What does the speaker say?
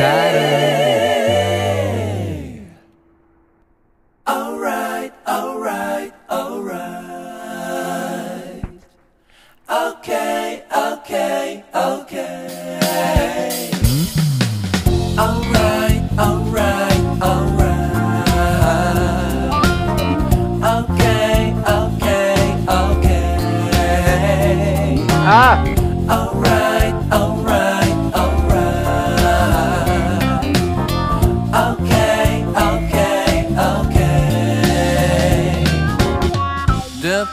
inside